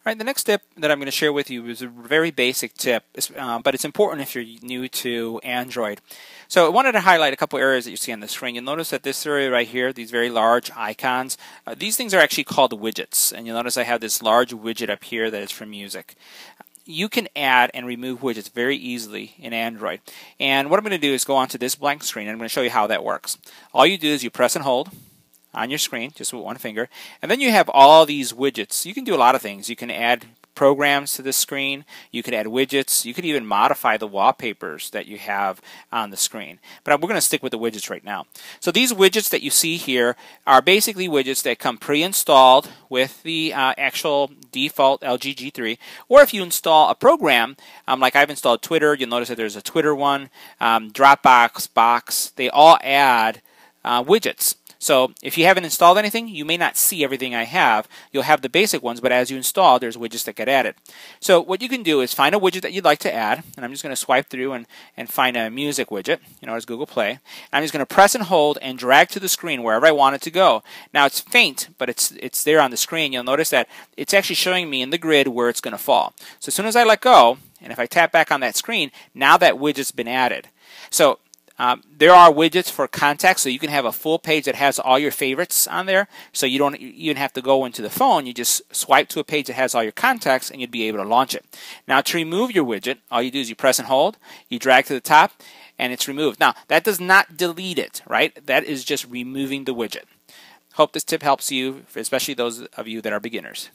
All right, the next tip that I'm going to share with you is a very basic tip, uh, but it's important if you're new to Android. So I wanted to highlight a couple areas that you see on the screen. You'll notice that this area right here, these very large icons, uh, these things are actually called widgets. And you'll notice I have this large widget up here that is for music you can add and remove widgets very easily in Android. And what I'm going to do is go onto this blank screen and I'm going to show you how that works. All you do is you press and hold on your screen, just with one finger. And then you have all these widgets. You can do a lot of things. You can add programs to the screen. You could add widgets. You could even modify the wallpapers that you have on the screen. But we're going to stick with the widgets right now. So these widgets that you see here are basically widgets that come pre-installed with the uh, actual default LG G3. Or if you install a program, um, like I've installed Twitter, you'll notice that there's a Twitter one, um, Dropbox, Box. They all add uh, widgets. So if you haven't installed anything, you may not see everything I have. You'll have the basic ones, but as you install, there's widgets that get added. So what you can do is find a widget that you'd like to add, and I'm just going to swipe through and, and find a music widget, you know, as Google Play. And I'm just going to press and hold and drag to the screen wherever I want it to go. Now it's faint, but it's it's there on the screen. You'll notice that it's actually showing me in the grid where it's going to fall. So as soon as I let go, and if I tap back on that screen, now that widget's been added. So um, there are widgets for contacts, so you can have a full page that has all your favorites on there. So you don't even have to go into the phone. You just swipe to a page that has all your contacts, and you'd be able to launch it. Now, to remove your widget, all you do is you press and hold, you drag to the top, and it's removed. Now, that does not delete it, right? That is just removing the widget. Hope this tip helps you, especially those of you that are beginners.